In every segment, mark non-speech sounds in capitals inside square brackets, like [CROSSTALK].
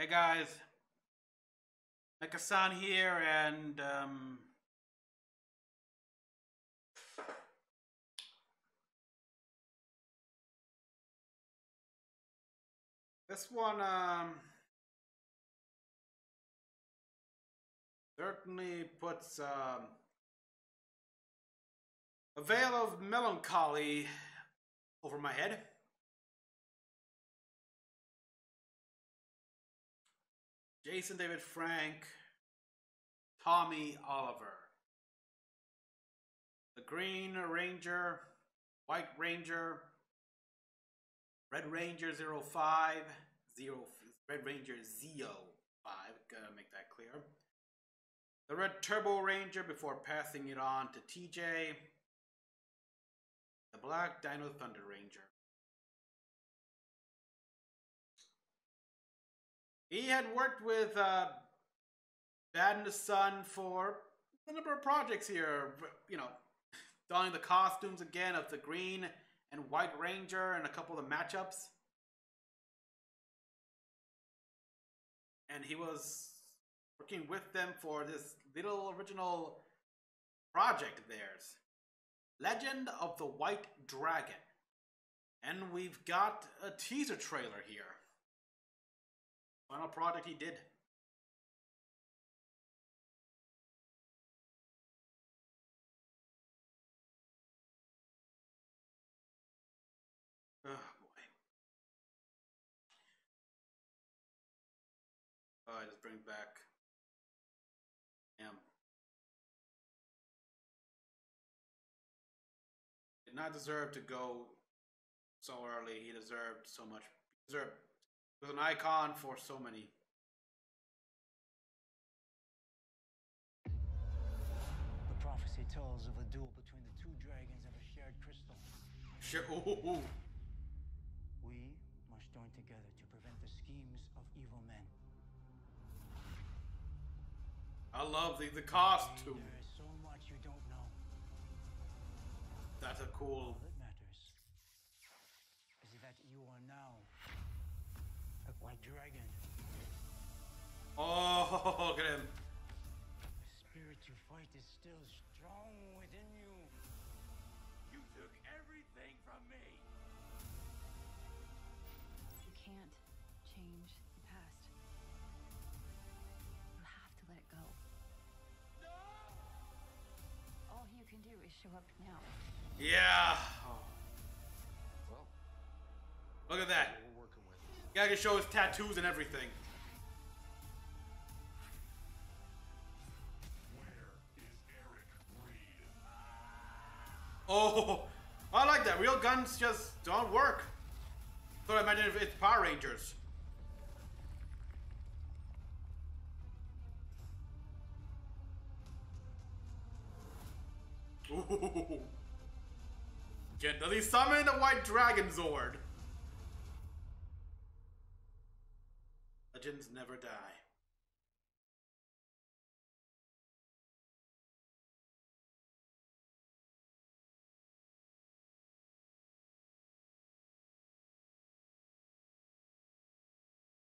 Hey guys, Mecha-san here, and um, this one um, certainly puts um, a veil of melancholy over my head. Jason David Frank, Tommy Oliver. The Green Ranger, White Ranger, Red Ranger 05, zero, Red Ranger Z05, gotta make that clear. The Red Turbo Ranger before passing it on to TJ. The Black Dino Thunder Ranger. Had worked with uh, Bat in the Sun for a number of projects here. You know, donning the costumes again of the Green and White Ranger and a couple of matchups. And he was working with them for this little original project of theirs Legend of the White Dragon. And we've got a teaser trailer here. Final project he did. Oh boy. Oh, I just bring back. Damn. Did not deserve to go so early. He deserved so much. He deserved was an icon for so many. The prophecy tells of a duel between the two dragons of a shared crystal. Sure. Ooh, We must join together to prevent the schemes of evil men. I love the the costume. There is so much you don't know. That's a cool. All that matters is that you are now a white dragon. Oh, look at him. The spirit you fight is still strong within you. You took everything from me. You can't change the past. You have to let it go. No! All you can do is show up now. Yeah. Oh, Well, look at that. what we're working with. Guy can show his tattoos and everything. Oh, I like that. Real guns just don't work. So I imagine if it's Power Rangers. Ooh. Does he summon the White Dragon Zord? Legends never die.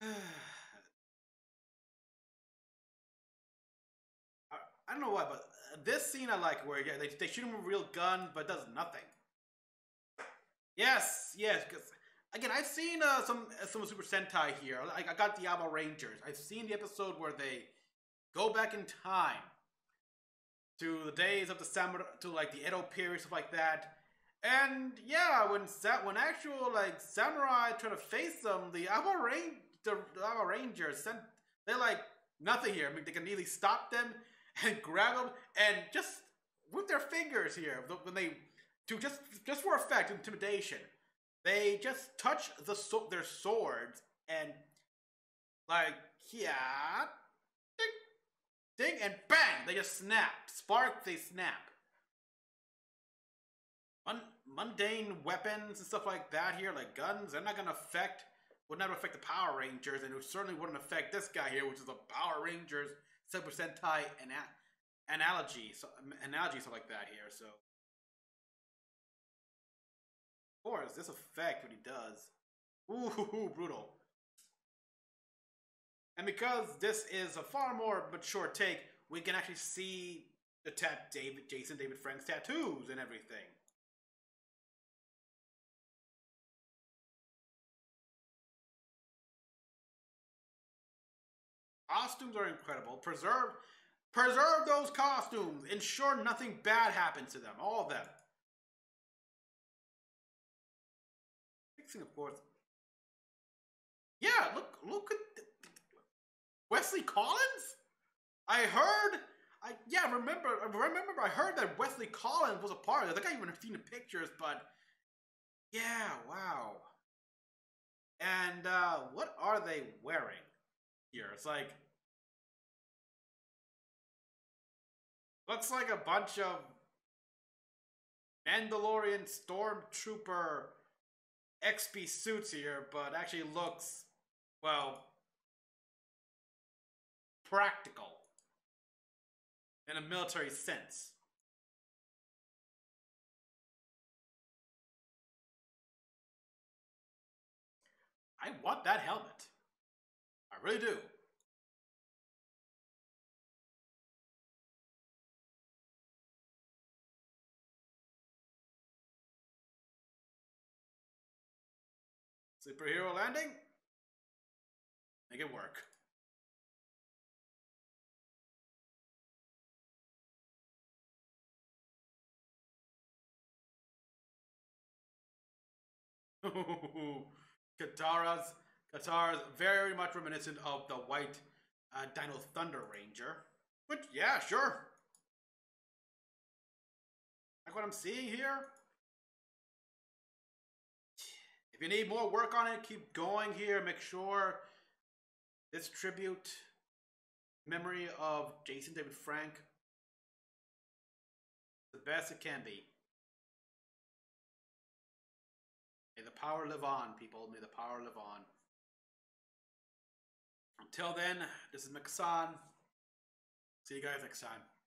[SIGHS] I, don't know why, but this scene I like where yeah, they, they shoot him with a real gun, but does nothing. Yes, yes, because again, I've seen uh, some uh, some Super Sentai here. Like I got Diablo Rangers. I've seen the episode where they go back in time to the days of the samurai, to like the Edo period, stuff like that. And yeah, when when actual like samurai try to face them, the Ava Rain the, Rangers sent they're like nothing here. I mean, they can easily stop them [LAUGHS] and grab them and just with their fingers here when they to just just for effect intimidation. They just touch the so- their swords and like yeah, ding, ding, and bang! They just snap. Spark, they snap. Mun- mundane weapons and stuff like that here, like guns, they're not gonna affect. Would not affect the Power Rangers, and it certainly wouldn't affect this guy here, which is a Power Rangers Super Sentai ana- analogy, so analogy, stuff like that here. So, course, this effect what he does. Ooh, [LAUGHS] brutal. And because this is a far more mature take, we can actually see the tat David Jason David Frank's tattoos and everything. Costumes are incredible. Preserve preserve those costumes. Ensure nothing bad happens to them. All of them. Fixing, of course. Yeah, look look at Wesley Collins. I heard. I yeah, remember I remember I heard that Wesley Collins was a part of it. I think I even seen the pictures, but yeah, wow. And uh, what are they wearing here? It's like looks like a bunch of Mandalorian stormtrooper XP suits here, but actually looks well practical in a military sense. I want that helmet. I really do. Superhero landing? Make it work. [LAUGHS] Katara's Katara's very much reminiscent of the white uh, Dino Thunder Ranger. But yeah, sure. Like what I'm seeing here. If you need more work on it, keep going here. Make sure this tribute memory of Jason David Frank the best it can be. May the power live on, people. May the power live on. Until then, this is Mecha-san. See you guys next time.